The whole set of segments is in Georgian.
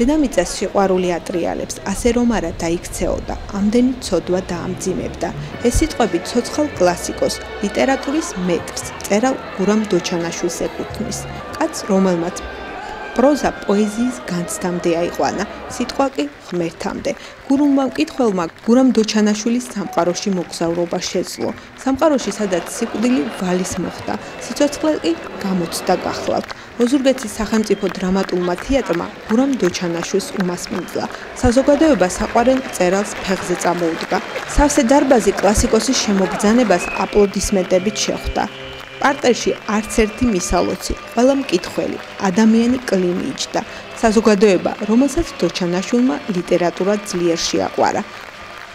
დედამიწას სიყვარული ატრიალებს, ასე რომ არა დაიქცეოდა, ამდენი ცოდვა დაამძიმებდა. ეს სიტყვები ცოცხალ კლასიკოს, ლიტერატურის მეტრს, წერალ გურამ დოჩანაშვილს ეკუთვნის. კაც, რომელმაც პროზა პოეზიის განცდამდე აიყვანა, სიტყვა კი ღმერთამდე. გურუმმა მკითხველმა გურამ დოჩანაშვილის სამყაროში მოგზაურობა შეძლო. სამყაროში სადაც სიკვდილი ვალის მოხდა, სიცოცხლე კი გამოცდა გახლავთ. ოზურგეთის სახელმწიფო დრამატულმა თეატრმა გურამ დოჩანაშვილს უმასპინძლა. საზოგადოება საყვარელ წერალს ფეხზე წამოუდგა. სავსე დარბაზი კლასიკოსის შემოგზანებას აპლოდისმენტებით შეხვდა. პარტერში არც ერთი მისალოცი, ყველა მკითხველი, ადამიანი კლიმი იჯდა. საზოგადოება, რომელსაც დოჩანაშვილმა ლიტერატურა ძლიერ შეაყვარა.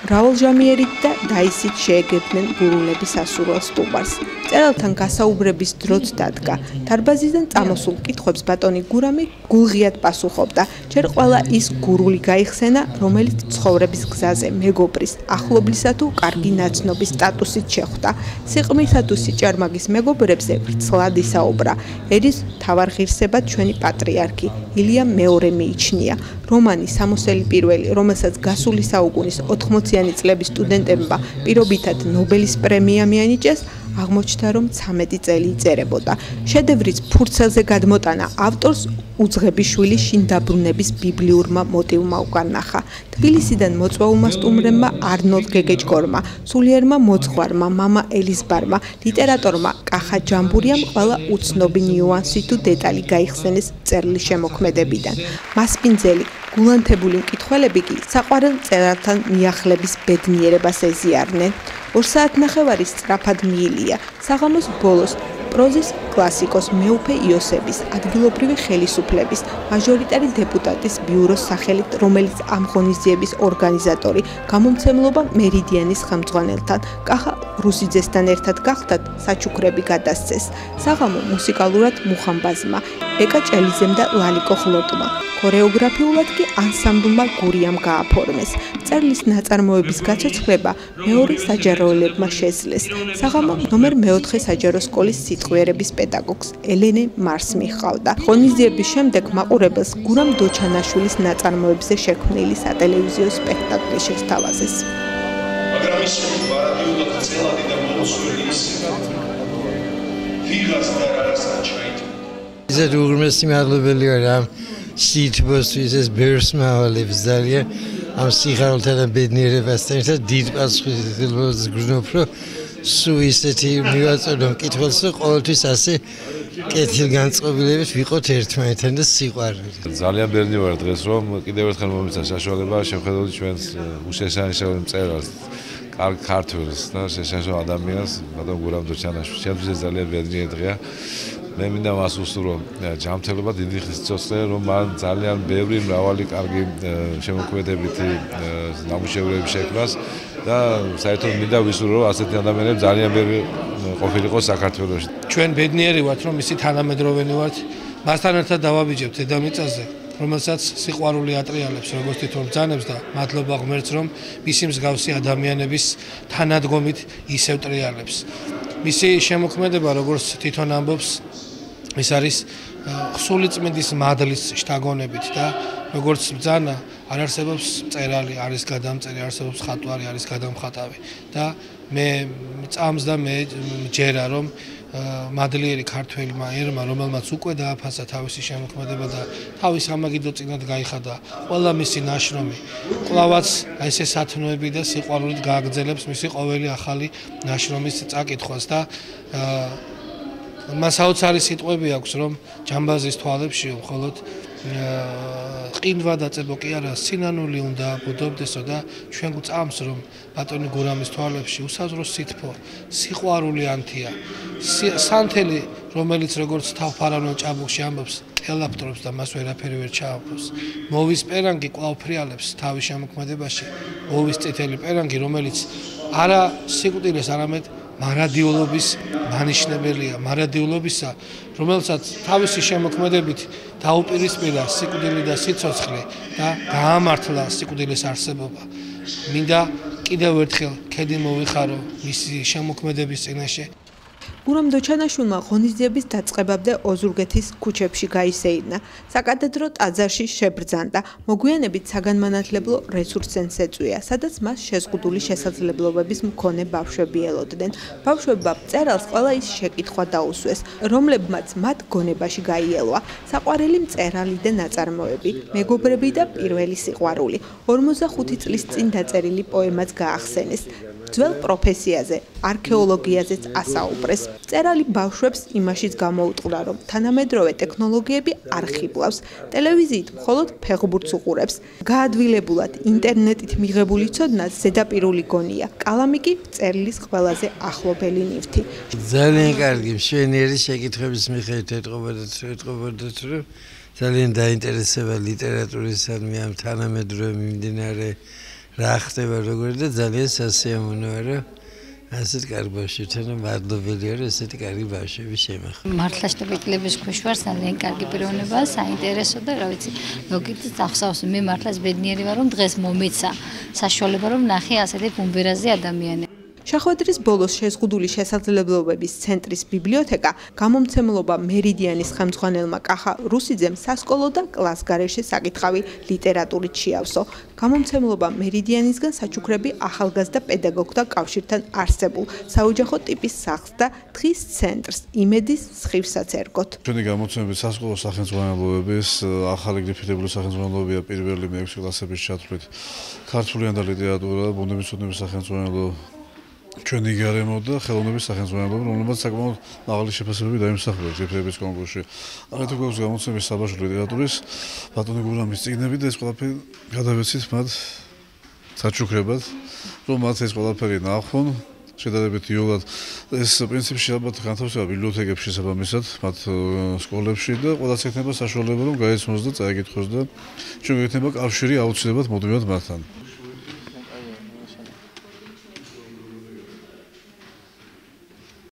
რავალჟამიერით და დაისით შეეგებდნენ გურულების ასურვალ სტუბარს. წერალთან გასაუბრების დროც დადგა. დარბაზიდან წამოსულ კითხვებს ბატონი გურამი გულღიად პასუხობდა. ჯერ ყველა ის გურული გაიხსენა, რომელიც ცხოვრების გზაზე მეგობრის, ახლობლისა თუ კარგი ნაცნობის სტატუსით შეხვდა. სიყმისა თუ სიჭარმაგის მეგობრებზე ვრცლად ისაუბრა. ერის თავარ ღირსება ჩვენი პატრიარქი ილია მეორე მიიჩნია. რომანი სამოსელი პირველი, რომელსაც გასული საუკუნის 80-იანი წლების სტუდენტებმა პირობითად ნობელის პრემია მიანიჭეს, აღმოჩნდა, რომ 13 წელი იწერებოდა. შედევრის ფურცელზე გადმოტანა ავტორს უძღების შვილი შინდაბრუნების ბიბლიურმა მოტივმა უკარნახა. თბილისიდან მოწვეულმა სტუმრებმა არნოლდ გეგეჭკორმა, სულიერმა მოძღვარმა, მამა ელიზბარმა, ლიტერატორმა კახა ჯამბურიამ ყველა უცნობი ნიუანსი თუ დეტალი გაიხსენეს წერლის შემოქმედებიდან. მასპინძელი გულანთებული მკითხველები კი საყვარელ წერართან მიახლების ბედნიერებას ეზიარნენ. 2 საათ ნახევარი სწრაფად მიილი მიილია. საღამოს ბოლოს პროზის კლასიკოს მეუფე იოსების ადგილობრივი ხელისუფლების მაჟორიტარი დეპუტატის ბიუროს სახელით, რომელიც ამ ღონისძიების ორგანიზატორი, გამომცემლობა მერიდიანის ხელმძღვანელთან, კახა რუსიძესთან ერთად გახდათ საჩუქრები გადასცეს. საღამო მუსიკალურად მუხამბაზმა, ეკა ჭელიძემ და ლალიკო ხლოტმა ქორეოგრაფიულად კი ანსამბლმა გურიამ გააფორმეს. წერლის ნაწარმოების გაცოცხლება მეორე საჯაროელებმა შეძლეს. საღამო ნომერ მეოთხე საჯარო სკოლის სიტყვიერების პედაგოგს ელენე მარს მიხავდა. ღონისძიების შემდეგ მაყურებელს გურამ დოჩანაშვილის ნაწარმოებზე შექმნილი სატელევიზიო სპექტაკლი შესთავაზეს. მაგრამ ის ვარადიო და წელადი და მოსული ის ვიღაც და ჩაით. ისე უღრმესი მადლობელი ვარ ამ სიტყვისთვის ეს ბერს მავალებს ძალიან. ამ სიხარულთან და ბედნიერებასთან ერთად დიდ პასუხისმგებლობას გრძნობ რომ სუ ისეთი მივაწოდო მკითხველს რომ ყოველთვის ასე კეთილგანწყობილებით ვიყოთ ერთმანეთთან და სიყვარული. ძალიან ბედნიერ ვარ დღეს რომ კიდევ ერთხელ მომიცა საშუალება შეხედოთ ჩვენს უშესანიშნავ მწერალს კარგ ქართველს და შესაძლოა ადამიანს ბატონ გურამ დოჩანაშვილი შემდგომ ძალიან ბედნიერი დღეა მე მინდა მას უსურვო ჯანმრთელობა დიდი ხნის სიცოცხლე რომ მან ძალიან ბევრი მრავალი კარგი შემოქმედებითი ნამუშევრები შექმნას და საერთოდ მინდა ვისურვო რომ ასეთი ადამიანები ძალიან ბევრი ყოფილიყო საქართველოში. ჩვენ ბედნიერი ვართ რომ ისი თანამედროვენი ვართ. მასთან ერთად დავაბიჯებთ დედამიწაზე რომელსაც სიყვარული ატრიალებს როგორც თვითონ ბძანებს და მადლობა ღმერთს რომ მისი მსგავსი ადამიანების თანადგომით ისევ ტრიალებს. მისი შემოქმედება როგორც თვითონ ამბობს ეს არის ხსულიწმინდის მადლის შთაგონებით და როგორც ბძანა არ არსებობს წერალი, არის გადამწერი, არსებობს ხატვარი, არის გადამხატავი. და მე წამს და მე ჯერა რომ მადლიერი ქართველმა ერმა რომელმაც უკვე დააფასა თავისი შემოქმედება და თავის ამაგიდო წინად გაიხადა ყველა მისი ნაშრომი კლავაც ესე სათნოები და სიყვარულით გააგრძელებს მისი ყოველი ახალი ნაშრომის წაკითხვას და მას აუცარი სიტყვები აქვს რომ ჯამბაზის თვალებშიო მხოლოდ ყინვა დაწებო კი არა სინანული უნდა ბუდობდესო და ჩვენ გვწამს რომ ბატონი გურამის თვალებში უსაზრო სითფო სიყვარული ანთია. სანთელი რომელიც როგორც თავფარავნო ჭაბუკში ამბობს ელაპტრობს და მას ვერაფერი ვერ ჩააქვს მოვის პერანგი ყავფრიალებს თავის შემოქმედებაში მოვის წითელი პერანგი რომელიც არა სიკვდილეს არამედ მარადიულობის მანიშნებელია მარადიულობისა რომელსაც თავისი შემოქმედებით დაუპირისპირა სიკვდილი და სიცოცხლე და გაამართლა სიკვდილის არსებობა. მინდა კიდევ ერთხელ ქედი მოვიხარო მისი შემოქმედების წინაშე გურამ დოჩანაშვილმა ღონისძიების დაწყებამდე ოზურგეთის ქუჩებში გაისეირნა. საკათედრო ტაძარში შებრძანდა. მოგვიანებით საგანმანათლებლო რესურსცენტრს ეწვია, სადაც მას შეზღუდული შესაძლებლობების მქონე ბავშვები ელოდნენ. ბავშვებმა წერალს ყველა ის შეკითხვა დაუსვეს, რომლებმაც მათ გონებაში გაიელვა. საყვარელი მწერალი და ნაწარმოები, მეგობრები და პირველი სიყვარული. 45 წლის წინ დაწერილი პოემაც გაახსენეს. ძველ პროფესიაზე, არქეოლოგიაზეც ასაუბრეს. წერალი ბავშვებს იმაშიც გამოუტყდა, რომ თანამედროვე ტექნოლოგიები არ ხიბლავს, ტელევიზიით მხოლოდ ფეხბურთს უყურებს. გაადვილებულად ინტერნეტით მიღებული ცოდნა ზედაპირული გონია. კალამი კი წერლის ყველაზე ახლობელი ნივთი. ძალიან კარგი, მშვენიერი შეკითხების მიხედვით ეთყობოდა ეთყობოდა რომ ძალიან დაინტერესება ლიტერატურისადმი ამ თანამედროვე მიმდინარე რა ხდება როგორ და ძალიან სასიამოვნოა რომ ასეთ კარგ ბავშვებთან მადლობელია რომ ესეთი კარგი ბავშვები შემახ. მართლა შტაბიკლების ქვეშ ვარ, ძალიან კარგი პიროვნებაა, საინტერესო და რა ვიცი, ლოგიკით ახსავს მე მართლაც ბედნიერი ვარ რომ დღეს მომეცა საშუალება რომ ნახე ასეთი ბუმბერაზე ადამიანები. შეხვედრის ბოლოს შეზღუდული შესაძლებლობების ცენტრის ბიბლიოთეკა გამომცემლობა მერიდიანის ხელმძღვანელმა კახა რუსიძემ სასკოლო და კლასგარეშე საკითხავი ლიტერატურით შეავსო. გამომცემლობა მერიდიანისგან საჩუქრები ახალგაზრდა პედაგოგთა კავშირთან არსებულ საოჯახო ტიპის სახლს და დღის ცენტრს იმედის სხივსაც ერგოთ. ჩვენი გამოცემები სასკოლო სახელმძღვანელოების ახალი გრიფიტებული სახელმძღვანელოებია პირველი მე-6 კლასების ჩათვლით ქართული და ლიტერატურა ბუნების ცოდნების სახელმძღვანელო ჩვენი გარემო და ხელოვნების სახელმძღვანელო, რომელმაც საკმაოდ მაღალი შეფასებები დაიმსახურა ძეფრების კონკურსში. თუ გვაქვს გამოცემის საბავშვო ლიტერატურის ბატონი გურამის წიგნები და ეს ყველაფერი გადავეცით მათ საჩუქრებად, რომ მათ ეს ყველაფერი ნახონ. შედარებით იოლად ეს პრინციპში ალბათ განთავსება ბიბლიოთეკებში შესაბამისად მათ სკოლებში და ყველა ცეკნება საშუალება რომ გაეცნოს და წაიკითხოს და ჩვენ გვექნება კავშირი აუცილებლად მოდივად მათთან.